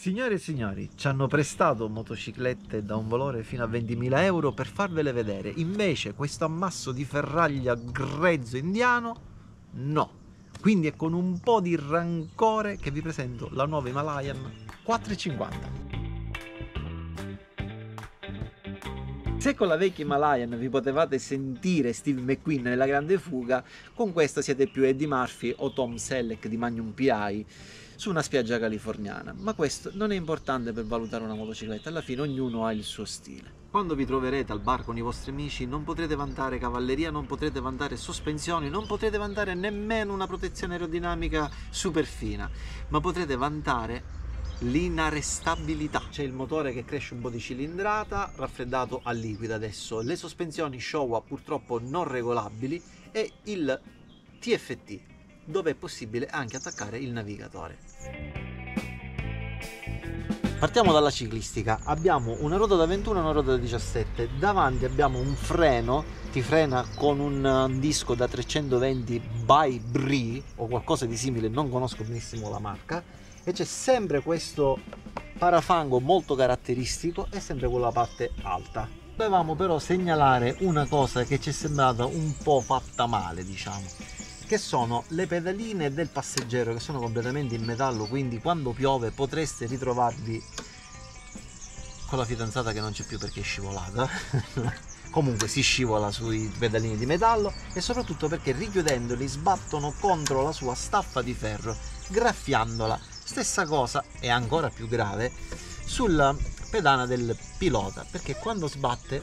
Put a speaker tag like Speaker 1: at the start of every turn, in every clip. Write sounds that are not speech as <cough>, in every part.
Speaker 1: Signore e signori, ci hanno prestato motociclette da un valore fino a 20.000 euro per farvele vedere. Invece questo ammasso di ferraglia grezzo indiano, no. Quindi è con un po' di rancore che vi presento la nuova Himalayan 450. Se con la vecchia Himalayan vi potevate sentire Steve McQueen nella grande fuga, con questa siete più Eddie Murphy o Tom Selleck di Magnum PI su una spiaggia californiana, ma questo non è importante per valutare una motocicletta, alla fine ognuno ha il suo stile. Quando vi troverete al bar con i vostri amici non potrete vantare cavalleria, non potrete vantare sospensioni, non potrete vantare nemmeno una protezione aerodinamica super fina, ma potrete vantare l'inarrestabilità. C'è il motore che cresce un po' di cilindrata, raffreddato a liquida adesso, le sospensioni Showa purtroppo non regolabili e il TFT dove è possibile anche attaccare il navigatore. Partiamo dalla ciclistica, abbiamo una ruota da 21 e una ruota da 17, davanti abbiamo un freno, ti frena con un disco da 320 by Brie o qualcosa di simile, non conosco benissimo la marca, e c'è sempre questo parafango molto caratteristico e sempre con la parte alta. Dovevamo però segnalare una cosa che ci è sembrata un po' fatta male, diciamo che sono le pedaline del passeggero che sono completamente in metallo quindi quando piove potreste ritrovarvi con la fidanzata che non c'è più perché è scivolata. <laughs> Comunque si scivola sui pedalini di metallo e soprattutto perché richiudendoli sbattono contro la sua staffa di ferro graffiandola. Stessa cosa e ancora più grave sulla pedana del pilota perché quando sbatte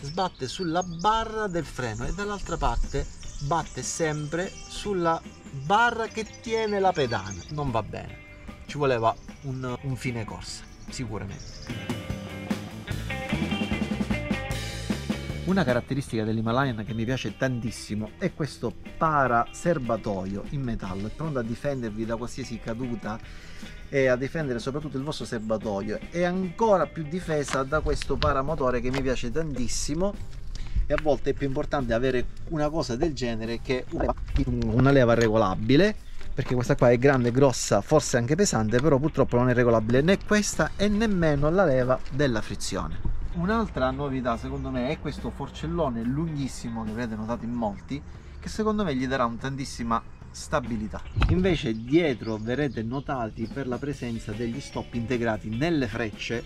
Speaker 1: sbatte sulla barra del freno e dall'altra parte batte sempre sulla barra che tiene la pedana. Non va bene. Ci voleva un, un fine corsa, sicuramente. Una caratteristica dell'Himalayan che mi piace tantissimo è questo para serbatoio in metallo, è pronto a difendervi da qualsiasi caduta e a difendere soprattutto il vostro serbatoio. È ancora più difesa da questo paramotore che mi piace tantissimo e a volte è più importante avere una cosa del genere che una leva regolabile perché questa qua è grande, grossa, forse anche pesante, però purtroppo non è regolabile né questa e nemmeno la leva della frizione. Un'altra novità secondo me è questo forcellone lunghissimo che avete notato in molti, che secondo me gli darà un tantissima stabilità. Invece dietro verrete notati per la presenza degli stop integrati nelle frecce,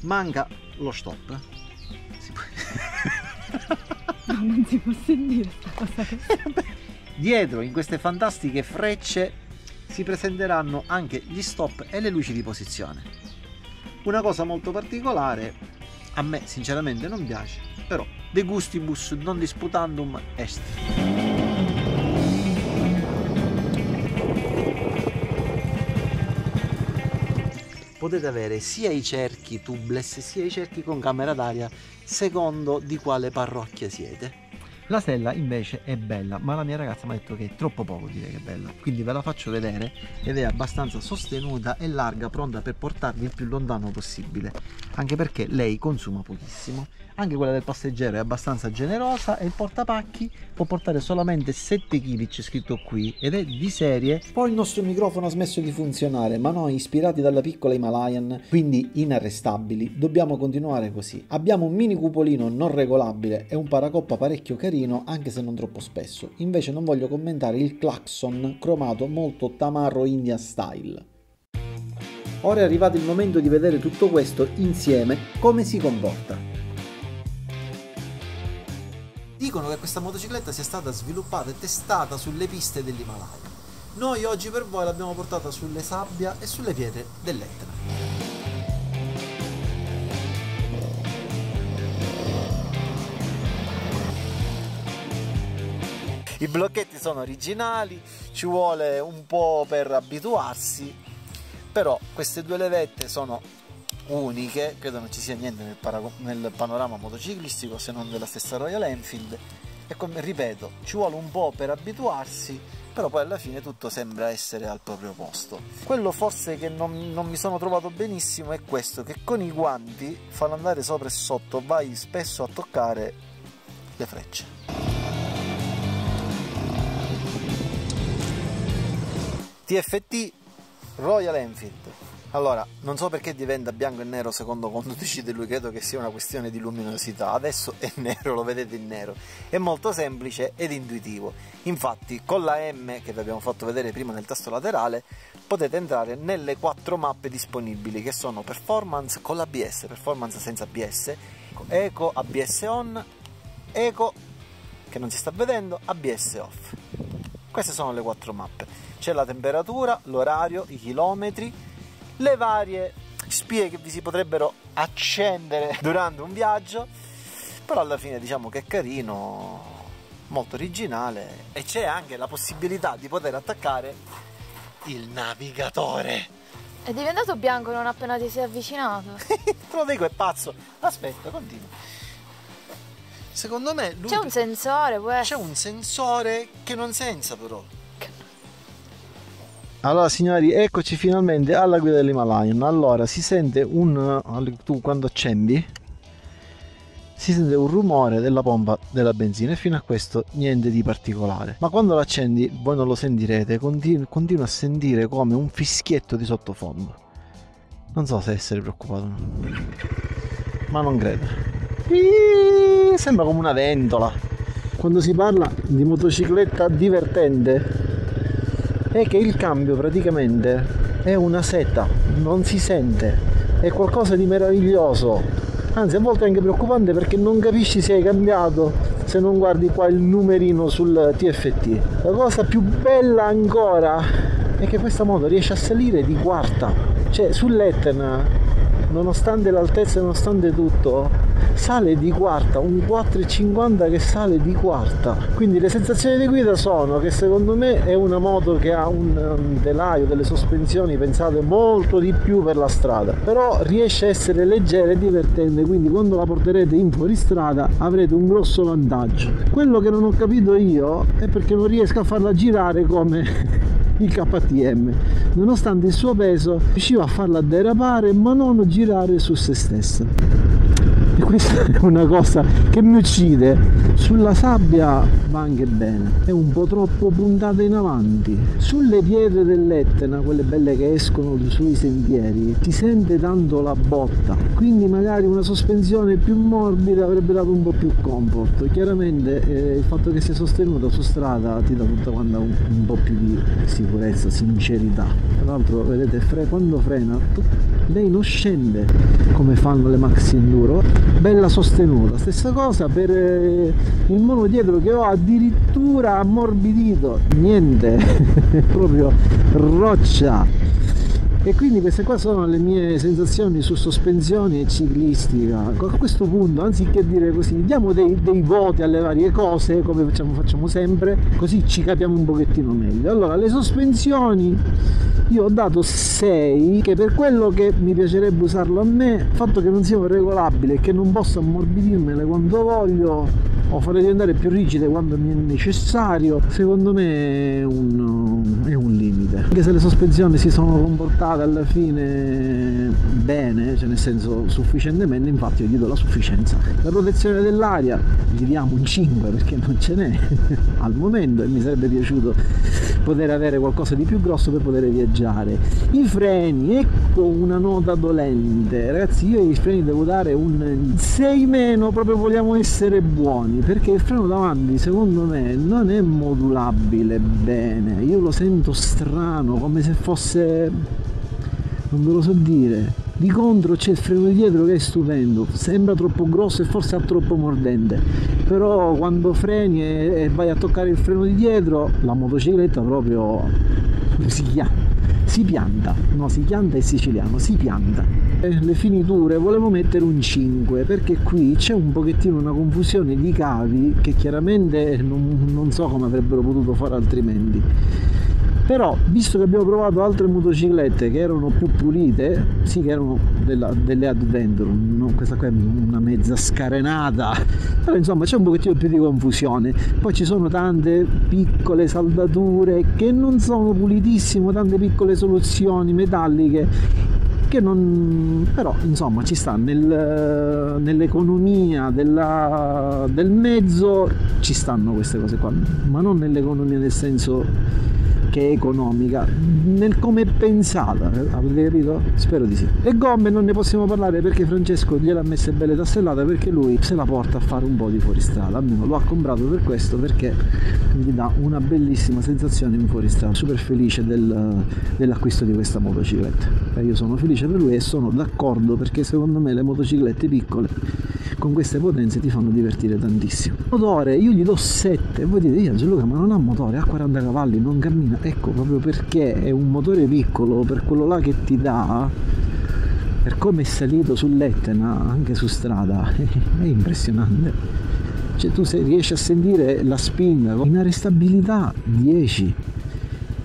Speaker 1: manca lo stop. Si può... <laughs>
Speaker 2: No, non si può sentire cosa. <laughs>
Speaker 1: Dietro in queste fantastiche frecce si presenteranno anche gli stop e le luci di posizione. Una cosa molto particolare, a me sinceramente non piace, però de gustibus non disputandum est. potete avere sia i cerchi tubeless sia i cerchi con camera d'aria secondo di quale parrocchia siete. La sella invece è bella, ma la mia ragazza mi ha detto che è troppo poco dire che è bella, quindi ve la faccio vedere ed è abbastanza sostenuta e larga, pronta per portarvi il più lontano possibile, anche perché lei consuma pochissimo. Anche quella del passeggero è abbastanza generosa e il portapacchi può portare solamente 7 kg, c'è scritto qui, ed è di serie. Poi il nostro microfono ha smesso di funzionare, ma noi ispirati dalla piccola Himalayan, quindi inarrestabili, dobbiamo continuare così. Abbiamo un mini cupolino non regolabile e un paracoppa parecchio carino carino anche se non troppo spesso. Invece non voglio commentare il clacson cromato molto tamarro India style. Ora è arrivato il momento di vedere tutto questo insieme come si comporta. Dicono che questa motocicletta sia stata sviluppata e testata sulle piste dell'Himalaya. Noi oggi per voi l'abbiamo portata sulle sabbia e sulle pietre dell'Etna. I blocchetti sono originali, ci vuole un po' per abituarsi, però queste due levette sono uniche, credo non ci sia niente nel, nel panorama motociclistico se non della stessa Royal Enfield. E come ripeto ci vuole un po' per abituarsi però poi alla fine tutto sembra essere al proprio posto. Quello forse che non, non mi sono trovato benissimo è questo che con i guanti fanno andare sopra e sotto vai spesso a toccare le frecce TFT Royal Enfield Allora, non so perché diventa bianco e nero secondo quando <laughs> decide lui, credo che sia una questione di luminosità. Adesso è nero, lo vedete in nero. È molto semplice ed intuitivo. Infatti, con la M che vi abbiamo fatto vedere prima nel tasto laterale, potete entrare nelle quattro mappe disponibili che sono Performance con l'ABS, Performance senza ABS, Eco ABS on, Eco che non si sta vedendo, ABS off. Queste sono le quattro mappe. C'è la temperatura, l'orario, i chilometri le varie spie che vi si potrebbero accendere <laughs> durante un viaggio però alla fine diciamo che è carino molto originale e c'è anche la possibilità di poter attaccare il navigatore.
Speaker 2: È diventato bianco non appena ti sei avvicinato. <laughs>
Speaker 1: Te lo dico è pazzo. Aspetta continua secondo me
Speaker 2: c'è un sensore
Speaker 1: c'è un sensore che non senza però allora signori, eccoci finalmente alla guida dell'Himalayan. Allora, si sente un... tu quando accendi, si sente un rumore della pompa della benzina e fino a questo niente di particolare. Ma quando l'accendi, voi non lo sentirete, continu- continua a sentire come un fischietto di sottofondo. Non so se essere preoccupato, ma non credo. Sembra come una ventola. Quando si parla di motocicletta divertente, è che il cambio praticamente è una seta, non si sente, è qualcosa di meraviglioso, anzi a volte è anche preoccupante perché non capisci se hai cambiato se non guardi qua il numerino sul TFT. La cosa più bella ancora è che questa moto riesce a salire di quarta, cioè sull'Etna nonostante l'altezza e nonostante tutto sale di quarta un 4,50 che sale di quarta quindi le sensazioni di guida sono che secondo me è una moto che ha un telaio delle sospensioni pensate molto di più per la strada però riesce a essere leggera e divertente quindi quando la porterete in fuoristrada avrete un grosso vantaggio quello che non ho capito io è perché non riesco a farla girare come <laughs> il KTM. Nonostante il suo peso, riusciva a farla derapare ma non girare su se stessa. Questa è una cosa che mi uccide. Sulla sabbia va anche bene, è un po' troppo puntata in avanti. Sulle pietre dell'Etna, quelle belle che escono sui sentieri, si sente tanto la botta. Quindi magari una sospensione più morbida avrebbe dato un po' più comfort. Chiaramente eh, il fatto che sia sostenuta su strada ti dà tutta quanta un, un po' più di sicurezza, sincerità. Tra l'altro vedete fre- quando frena lei non scende come fanno le maxi enduro, bella sostenuta. Stessa cosa per eh, il mono dietro che ho addirittura ammorbidito, niente, <laughs> proprio roccia e quindi queste qua sono le mie sensazioni su sospensioni e ciclistica a questo punto anziché dire così diamo dei, dei voti alle varie cose come facciamo, facciamo, sempre così ci capiamo un pochettino meglio. Allora le sospensioni io ho dato 6 che per quello che mi piacerebbe usarlo a me il fatto che non siano regolabili e che non posso ammorbidirmele quando voglio o farle diventare più rigide quando mi è necessario secondo me è un, è un limite. Anche se le sospensioni si sono comportate risultata alla fine bene, cioè nel senso sufficientemente, infatti io gli do la sufficienza. La protezione dell'aria gli diamo un 5 perché non ce n'è <laughs> al momento e mi sarebbe piaciuto poter avere qualcosa di più grosso per poter viaggiare. I freni, ecco una nota dolente, ragazzi io ai freni devo dare un 6 meno, proprio vogliamo essere buoni, perché il freno davanti secondo me non è modulabile bene, io lo sento strano, come se fosse non ve lo so dire. Di contro c'è il freno di dietro che è stupendo, sembra troppo grosso e forse ha troppo mordente, però quando freni e, vai a toccare il freno di dietro, la motocicletta proprio si, si pianta, no si pianta è siciliano, si pianta. Le finiture volevo mettere un 5 perché qui c'è un pochettino una confusione di cavi che chiaramente non, non so come avrebbero potuto fare altrimenti però visto che abbiamo provato altre motociclette che erano più pulite sì che erano della, delle Adventure non, questa qua è una mezza scarenata. Però insomma c'è un pochettino più di confusione. Poi ci sono tante piccole saldature che non sono pulitissime tante piccole soluzioni metalliche che non però insomma ci sta nel, nell'economia della, del mezzo ci stanno queste cose qua ma non nell'economia nel senso che economica nel come è pensata, avete capito? Spero di sì. Le gomme non ne possiamo parlare perché Francesco gliel'ha messe belle tastellate perché lui se la porta a fare un po' di fuoristrada, almeno lo ha comprato per questo perché gli dà una bellissima sensazione in fuoristrada, super felice del, dell'acquisto di questa motocicletta. E io sono felice per lui e sono d'accordo perché secondo me le motociclette piccole con queste potenze ti fanno divertire tantissimo. Motore, io gli do 7, voi dite, io Gianluca ma non ha motore, ha 40 cavalli, non cammina, ecco proprio perché è un motore piccolo, per quello là che ti dà, per come è salito sull'Etna, anche su strada, <laughs> è impressionante. Cioè tu se riesci a sentire la spin in arrestabilità 10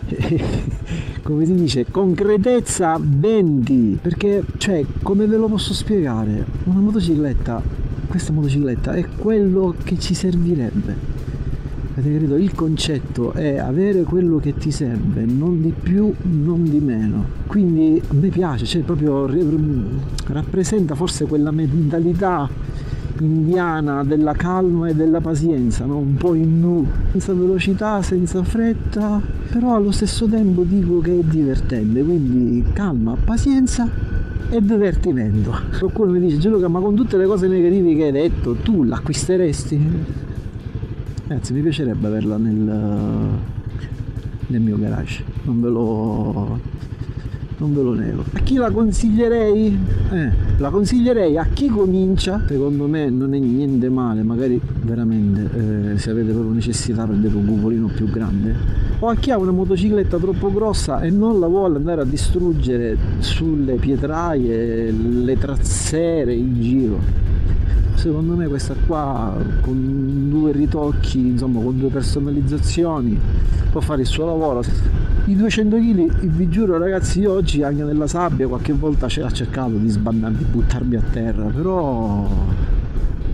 Speaker 1: <laughs> come si dice, concretezza 20, perché, cioè, come ve lo posso spiegare? Una motocicletta, questa motocicletta è quello che ci servirebbe. Avete capito? Il concetto è avere quello che ti serve, non di più, non di meno. Quindi a me piace, cioè proprio rappresenta forse quella mentalità indiana della calma e della pazienza, no? un po' in nu, senza velocità, senza fretta, però allo stesso tempo dico che è divertente, quindi calma, pazienza e divertimento. Qualcuno mi dice Gianluca ma con tutte le cose negative che hai detto tu l'acquisteresti? Ragazzi mi piacerebbe averla nel, nel mio garage, non ve lo non ve lo nego. A chi la consiglierei? Eh, la consiglierei a chi comincia, secondo me non è niente male, magari veramente eh, se avete proprio necessità prendete un cupolino più grande, o a chi ha una motocicletta troppo grossa e non la vuole andare a distruggere sulle pietraie, le trazzere in giro secondo me questa qua con due ritocchi insomma con due personalizzazioni può fare il suo lavoro. I 200 kg vi giuro ragazzi io oggi anche nella sabbia qualche volta ho cercato di sbandare di buttarmi a terra però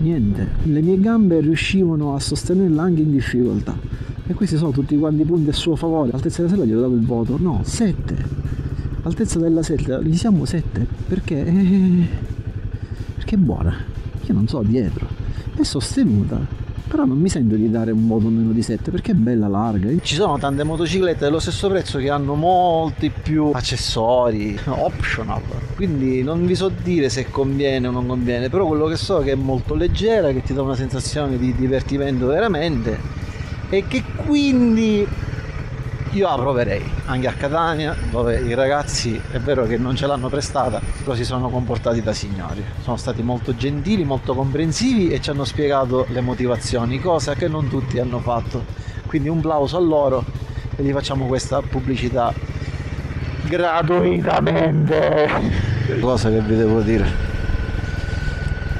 Speaker 1: niente. Le mie gambe riuscivano a sostenerla anche in difficoltà. E questi sono tutti quanti punti a suo favore. Altezza della sella gli ho dato il voto. No 7 altezza della sella gli siamo 7 perché? Eh, perché è buona io non so dietro, è sostenuta. Però non mi sento di dare un voto meno di 7 perché è bella larga.
Speaker 3: Ci sono tante motociclette dello stesso prezzo che hanno molti più accessori, optional. Quindi non vi so dire se conviene o non conviene, però quello che so è che è molto leggera, che ti dà una sensazione di divertimento veramente e che quindi io la proverei anche a Catania dove i ragazzi è vero che non ce l'hanno prestata però si sono comportati da signori. Sono stati molto gentili molto comprensivi e ci hanno spiegato le motivazioni cosa che non tutti hanno fatto. Quindi un plauso a loro e gli facciamo questa pubblicità gratuitamente. Cosa che vi devo dire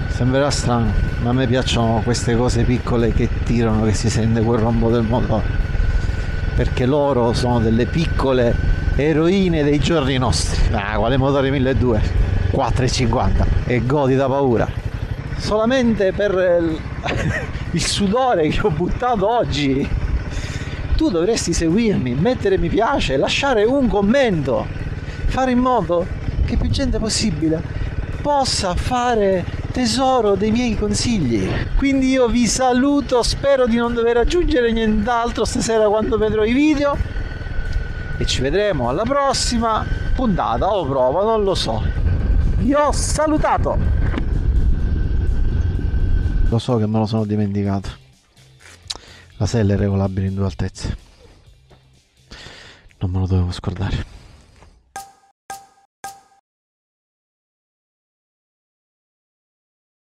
Speaker 3: sembrerà strano ma a me piacciono queste cose piccole che tirano che si sente quel rombo del motore perché loro sono delle piccole eroine dei giorni nostri. Ah, quale motore 1200? 4,50 e godi da paura. Solamente per <laughs> il sudore che ho buttato oggi, tu dovresti seguirmi, mettere mi piace, lasciare un commento, fare in modo che più gente possibile possa fare tesoro dei miei consigli. Quindi io vi saluto, spero di non dover aggiungere nient'altro stasera quando vedrò i video e ci vedremo alla prossima puntata o prova, non lo so. Vi ho salutato. Lo so che me lo sono dimenticato. La sella è regolabile in due altezze. Non me lo dovevo scordare.